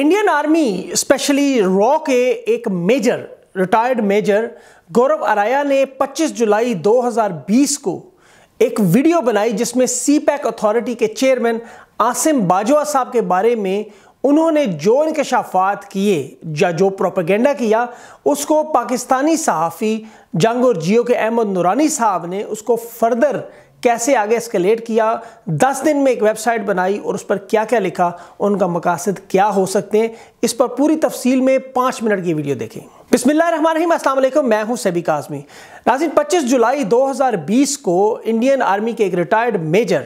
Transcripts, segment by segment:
Indian army especially رو کے ایک major retired major Gaurav Arya نے پچیس جولائی دو ہزار بیس کو ایک ویڈیو بنائی جس میں سی پیک اتھارٹی کے چیئرمین آسم باجوہ صاحب کے بارے میں انہوں نے جو انکشافات کیے یا جو پروپیگنڈا کیا، اس کو پاکستانی صحافی جنگ اور جیو کے احمد نورانی صاحب نے اس کو فردر کیسے آگے اسکلیٹ کیا، دس دن میں ایک ویب سائٹ بنائی اور اس پر کیا کیا لکھا، ان کا مقاصد کیا ہو سکتے ہیں؟ اس پر پوری تفصیل میں پانچ منٹ کی ویڈیو دیکھیں۔ بسم اللہ الرحمن الرحیم، السلام علیکم، میں ہوں سیبی کاظمی۔ ناظرین، پچیس جولائی دو ہزار بیس کو انڈین آرمی کے ایک ریٹائرڈ میجر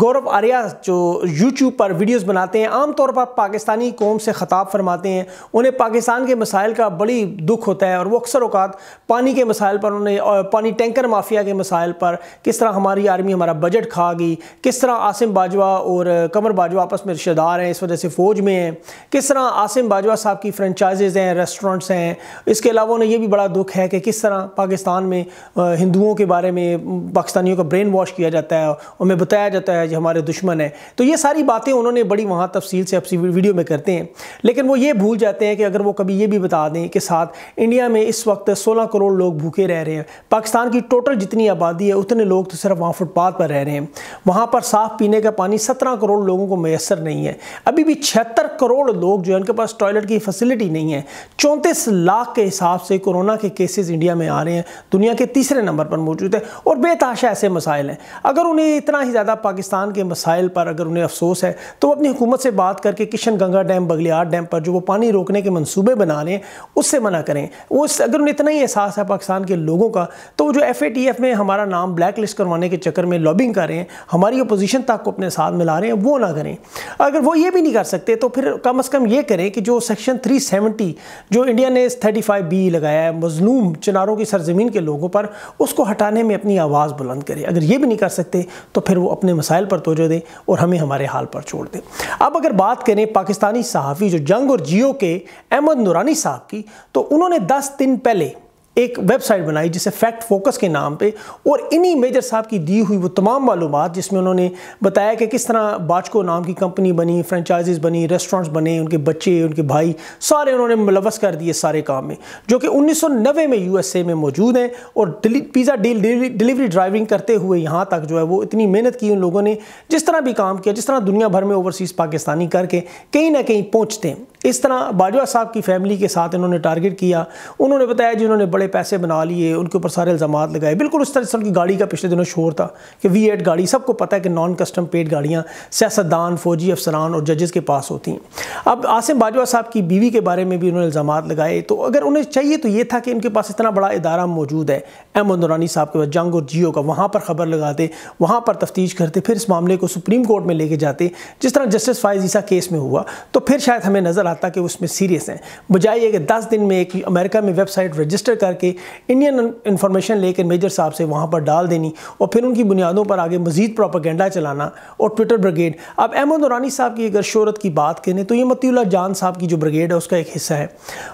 گورو آریا جو یوٹیوب پر ویڈیوز بناتے ہیں، عام طور پر پاکستانی قوم سے خطاب فرماتے ہیں۔ انہیں پاکستان کے مسائل کا بڑی دکھ ہوتا ہے اور وہ اکثر اوقات پانی کے مسائل پر، انہیں، پانی ٹینکر مافیا کے مسائل پر، کس طرح ہماری آرمی، ہمارا بجٹ کھا گئی، کس طرح آسم باجوہ اور قمر باجوہ آپس میں رشتہ دار ہیں، اس وجہ سے فوج میں ہیں۔ کس طرح آسم باجوہ صاحب کی فرنچائزز ہیں، ریسٹورنٹس ہیں اس کے علاوہ انہیں یہ بھی بڑا دکھ ہے کہ کس طرح پاکستان میں ہندوؤں کے بارے میں پاکستانیوں کا برین واش کیا جاتا ہے انہیں بتایا جاتا ہے کہ ہمارے دشمن ہیں۔ تو یہ ساری باتیں انہوں نے بڑی وہاں تفصیل سے اپنی ویڈیو میں کرتے ہیں۔ لیکن وہ یہ بھول جاتے ہیں کہ اگر وہ کبھی یہ بھی بتا دیں کہ ساتھ انڈیا میں اس وقت سولہ کروڑ لوگ بھوکے رہ رہے ہیں، پاکستان کی ٹوٹل جتنی آبادی ہے اتنے لوگ تو صرف وہاں فٹ پاتھ پر رہ رہے ہیں۔ وہاں پر صاف پینے کا پانی سترہ کروڑ لوگوں کو میسر نہیں ہے۔ ابھی بھی چھہتر کروڑ لوگ جو ہے ان کے پاس ٹوائلٹ کی فیسلٹی نہیں ہے۔ چونتیس لاکھ کے حساب سے کرونا کے کیسز انڈیا میں آ رہے ہیں، دنیا کے تیسرے نمبر پر موجود ہے اور بے تاشا ایسے مسائل ہیں۔ اگر انہیں اتنا ہی زیادہ پاکستان کے مسائل پر اگر انہیں افسوس ہے، تو وہ اپنی حکومت سے بات کر کے کشن گنگا ڈیم بگلیار ڈیم پر جو وہ پانی روکنے کے منصوبے بنا رہے ہیں، اس سے منع کریں۔ وہ اگر انہیں اتنا ہی احساس ہے پاکستان کے لوگوں کا، تو وہ جو ایف اے ٹی ایف میں ہمارا نام بلیک لسٹ کروانے کے چکر میں لابنگ کر رہے ہیں، ہماری اپوزیشن تک کو اپنے ساتھ ملا رہے ہیں، وہ نہ کریں۔ اگر وہ یہ بھی نہیں کر سکتے، تو پھر کم از کم یہ کریں کہ جو سیکشن 370 جو انڈیا نے 35 فائی بی لگایا ہے، مظلوم چناروں کی سرزمین کے لوگوں پر اس کو ہٹانے میں اپنی آواز بلند کرے۔ اگر یہ بھی نہیں کر سکتے تو پھر وہ اپنے مسائل پر توجہ دیں اور ہمیں ہمارے حال پر چھوڑ دیں۔ اب اگر بات کریں پاکستانی صحافی جو جنگ اور جیو کے احمد نورانی صاحب کی، تو انہوں نے دس دن پہلے ایک ویب سائٹ بنائی جسے فیکٹ فوکس کے نام پہ اور انہی میجر صاحب کی دی ہوئی وہ تمام معلومات جس میں انہوں نے بتایا کہ کس طرح باچکو نام کی کمپنی بنی فرنچائزز بنی ریسٹورنٹس بنے، ان کے بچے، ان کے بھائی، سارے انہوں نے ملوث کر دیے سارے کام میں، جو کہ انیس سو نوے میں یو ایس اے میں موجود ہیں اور پیزا ڈیل ڈیلیوری ڈرائیونگ کرتے ہوئے یہاں تک جو ہے وہ اتنی محنت کی ان لوگوں نے، جس طرح بھی کام کیا، جس طرح دنیا بھر میں اوورسیز پاکستانی کر کے کہیں نہ کہیں پہنچتے ہیں۔ اس طرح باجوہ صاحب کی فیملی کے ساتھ انہوں نے ٹارگٹ کیا، انہوں نے بتایا جی جنہوں نے بڑے پیسے بنا لیے، ان کے اوپر سارے الزامات لگائے۔ بالکل اس طرح جس طرح کی گاڑی کا پچھلے دنوں شور تھا کہ وی ایٹ گاڑی، سب کو پتہ ہے کہ نان کسٹم پیڈ گاڑیاں سیاستدان، فوجی افسران اور ججز کے پاس ہوتی ہیں۔ اب آسم باجوہ صاحب کی بیوی کے بارے میں بھی انہوں نے الزامات لگائے۔ تو اگر انہیں چاہیے تو یہ تھا کہ ان کے پاس اتنا بڑا ادارہ موجود ہے۔ ایم نورانی صاحب کے پاس جنگ اور جیو کا وہاں پر خبر لگاتے، وہاں پر تفتیش کرتے، پھر اس معاملے کو سپریم کورٹ میں لے کے جاتے۔ جس طرح جسٹس فائز عیسیٰ کیس میں ہوا، تو پھر شاید ہمیں نظر آتا کہ اس میں سیریس ہیں۔ بجائے یہ کہ دس دن میں ایک امریکہ میں ویب سائٹ رجسٹر کر کے انڈین انفارمیشن لے کے میجر صاحب سے وہاں پر ڈال دینی اور پھر ان کی بنیادوں پر آگے مزید پروپیگنڈا چلانا اور ٹویٹر بریگیڈ اب احمد نورانی صاحب کی اگر شہرت کی بات کریں تو یہ متی اللہ جان صاحب کی جو بریگیڈ ہے اس کا ایک حصہ ہے۔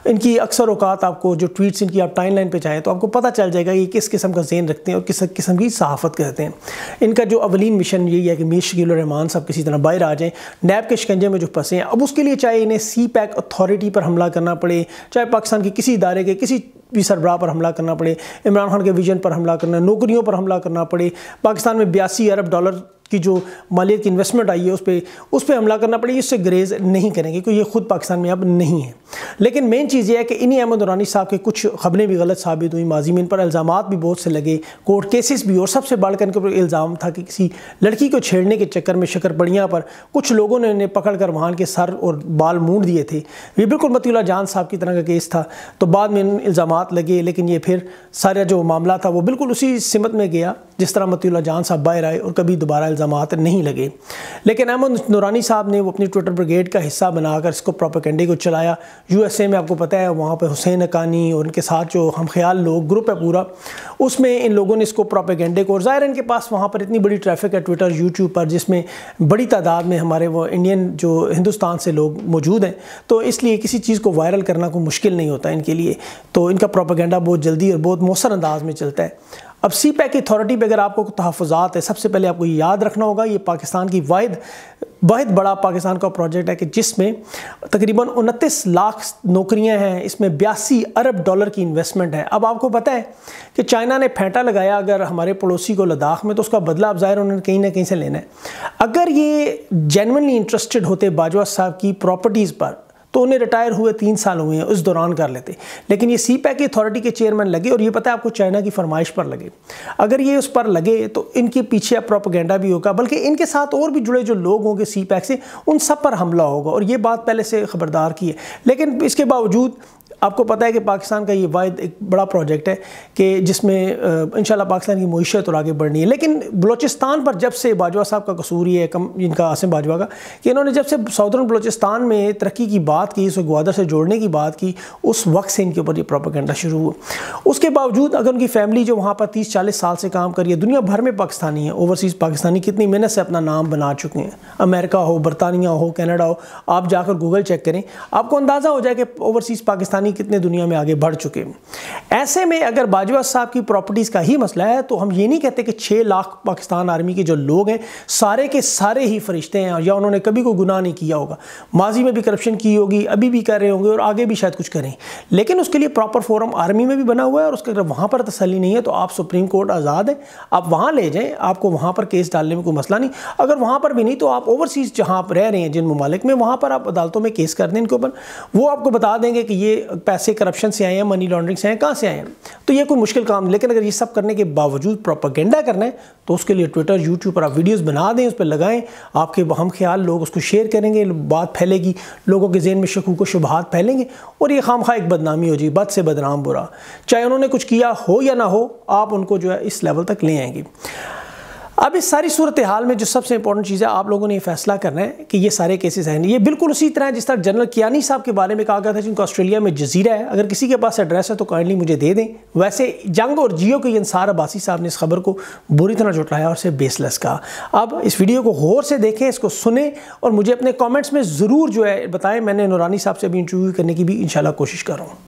ان کی اکثر اوقات آپ کو جو ٹویٹس ان کی آپ ٹائم لائن پہ چاہیں تو آپ کو پتہ چل جائے گا یہ کس قسم کا ذہن رکھتے ہیں اور کس قسم کی صحافت کرتے ہیں۔ ان کا جو اولین مشن یہی ہے کہ میر شکیل الرحمان صاحب کسی طرح باہر آ جائیں، نیب کے شکنجے میں جو پھنسے ہیں۔ اب اس کے لیے چاہے انہیں سی پیک اتھارٹی پر حملہ کرنا پڑے، چاہے پاکستان کے کسی ادارے کے کسی بھی سربراہ پر حملہ کرنا پڑے، عمران خان کے ویژن پر حملہ کرنا، نوکریوں پر حملہ کرنا پڑے، پاکستان میں بیاسی ارب ڈالر کی جو مالیت کی انویسٹمنٹ آئی ہے اس پہ اس پہ حملہ کرنا پڑے گی اس سے گریز نہیں کریں گے، کیونکہ یہ خود پاکستان میں اب نہیں ہے۔ لیکن مین چیز یہ ہے کہ انہی احمد نورانی صاحب کے کچھ خبریں بھی غلط ثابت ہوئیں۔ ماضی میں ان پر الزامات بھی بہت سے لگے کورٹ کیسز بھی، اور سب سے بڑھ کر ان کے اوپر الزام تھا کہ کسی لڑکی کو چھیڑنے کے چکر میں شکر پڑیاں پر کچھ لوگوں نے انہیں پکڑ کر وہاں کے سر اور بال مونڈ دیے تھے۔ یہ بالکل متی اللہ جان صاحب کی طرح کا کیس تھا۔ تو بعد میں ان الزامات لگے، لیکن یہ پھر سارا جو معاملہ تھا وہ بالکل اسی سمت میں گیا، جس طرح متی اللہ جان صاحب باہر آئے اور کبھی دوبارہ الزام الزامات نہیں لگے۔ لیکن احمد نورانی صاحب نے وہ اپنی ٹویٹر بریگیڈ کا حصہ بنا کر اس کو پروپیکنڈے کو چلایا۔ یو ایس اے میں آپ کو پتہ ہے، وہاں پہ حسین اکانی اور ان کے ساتھ جو ہم خیال لوگ، گروپ ہے پورا، اس میں ان لوگوں نے اس کو پراپیگنڈے کو، اور ظاہر ان کے پاس وہاں پر اتنی بڑی ٹریفک ہے ٹویٹر یوٹیوب پر، جس میں بڑی تعداد میں ہمارے وہ انڈین جو ہندوستان سے لوگ موجود ہیں۔ تو اس لیے کسی چیز کو وائرل کرنا کوئی مشکل نہیں ہوتا ان کے لیے۔ تو ان کا پروپیگنڈا بہت جلدی اور بہت مؤثر انداز میں چلتا ہے۔ اب سی پیک اتھارٹی پہ اگر آپ کو تحفظات ہے سب سے پہلے آپ کو یاد رکھنا ہوگا، یہ پاکستان کی واحد بہت بڑا پاکستان کا پروجیکٹ ہے کہ جس میں تقریباً انتیس لاکھ نوکریاں ہیں، اس میں بیاسی ارب ڈالر کی انویسٹمنٹ ہے۔ اب آپ کو پتہ ہے کہ چائنا نے پھینٹا لگایا اگر ہمارے پڑوسی کو لداخ میں، تو اس کا بدلہ اب ظاہر انہوں نے کہیں نہ کہیں سے لینا ہے۔ اگر یہ جینونلی انٹرسٹڈ ہوتے باجوہ صاحب کی پراپرٹیز پر تو انہیں ریٹائر ہوئے تین سال ہوئے ہیں، اس دوران کر لیتے۔ لیکن یہ سی پیک اتھارٹی کے چیئرمین لگے اور یہ پتہ ہے آپ کو چائنا کی فرمائش پر لگے۔ اگر یہ اس پر لگے تو ان کے پیچھے اب پروپگینڈا بھی ہوگا، بلکہ ان کے ساتھ اور بھی جڑے جو لوگ ہوں گے سی پیک سے، ان سب پر حملہ ہوگا۔ اور یہ بات پہلے سے خبردار کی ہے۔ لیکن اس کے باوجود آپ کو پتہ ہے کہ پاکستان کا یہ واحد ایک بڑا پروجیکٹ ہے کہ جس میں انشاءاللہ پاکستان کی معیشت اور آگے بڑھنی ہے۔ لیکن بلوچستان پر جب سے باجوہ صاحب کا قصور یہ ہے، کم ان کا آسم باجوہ کا، کہ انہوں نے جب سے ساؤدرن بلوچستان میں ترقی کی بات کی، اس گوادر سے جوڑنے کی بات کی، اس وقت سے ان کے اوپر یہ پروپیگنڈا شروع ہوا۔ اس کے باوجود اگر ان کی فیملی جو وہاں پر تیس، چالیس سال سے کام کری ہے، دنیا بھر میں پاکستانی ہے اوورسیز پاکستانی، کتنی محنت سے اپنا نام بنا چکے ہیں۔ امریکہ ہو، برطانیہ ہو، کینیڈا ہو، آپ جا کر گوگل چیک کریں، آپ کو اندازہ ہو جائے کہ اوورسیز پاکستانی کتنے دنیا میں آگے بڑھ چکے ایسے میں اگر باجوہ صاحب کی پراپرٹیز کا ہی مسئلہ ہے تو ہم یہ نہیں کہتے کہ چھ لاکھ پاکستان آرمی کے جو لوگ ہیں، سارے کے سارے ہی فرشتے ہیں یا انہوں نے کبھی کوئی گناہ نہیں کیا ہوگا۔ ماضی میں بھی کرپشن کی ہوگی، ابھی بھی کر رہے ہوں گے اور آگے بھی شاید کچھ کریں۔ لیکن اس کے لیے پراپر فورم آرمی میں بھی بنا ہوا ہے اور اس کے اگر وہاں پر تسلی نہیں ہے تو آپ سپریم کورٹ آزاد ہیں۔ آپ وہاں لے جائیں، آپ کو وہاں پر کیس ڈالنے میں کوئی مسئلہ نہیں۔ اگر وہاں پر بھی نہیں تو آپ اوورسیز جہاں آپ رہ رہے ہیں، جن ممالک میں، وہاں پر آپ عدالتوں میں کیس کر دیں ان کے اوپر۔ وہ آپ کو بتا دیں گے کہ یہ پیسے کرپشن سے آئے ہیں منی لانڈرنگ سے آئے ہیں، کہاں سے آئے ہیں؟ تو یہ کوئی مشکل کام لیکن اگر یہ سب کرنے کے باوجود پروپگینڈا کرنا ہے، تو اس کے لیے ٹویٹر یوٹیوب پر آپ ویڈیوز بنا دیں، اس پہ لگائیں۔ آپ کے ہم خیال، لوگ اس کو شیئر کریں گے، بات پھیلے گی، لوگوں کے ذہن میں شکوک و شبہات پھیلیں گے۔ اور یہ خام خواہ ایک بدنامی ہو جائے بد سے بدنام برا۔ چاہے انہوں نے کچھ کیا ہو یا نہ ہو، آپ ان کو جو ہے اس لیول تک لے آئیں گے۔ اب اس ساری صورتحال میں جو سب سے امپورٹنٹ چیز ہے، آپ لوگوں نے یہ فیصلہ کرنا ہے کہ یہ سارے کیسز ہیں۔ یہ بالکل اسی طرح جس طرح جنرل کیانی صاحب کے بارے میں کہا گیا تھا، جن کو آسٹریلیا میں جزیرہ ہے۔ اگر کسی کے پاس ایڈریس ہے تو کائنڈلی مجھے دے دیں۔ ویسے جنگ اور جیو کے انصار عباسی صاحب نے اس خبر کو بری طرح جٹلایا اور اسے بیس لیس کہا۔ اب اس ویڈیو کو غور سے دیکھیں، اس کو سنیں اور مجھے اپنے کامنٹس میں ضرور جو ہے بتائیں۔ میں نے نورانی صاحب سے بھی انٹرویو کرنے کی بھی انشاءاللہ کوشش کروں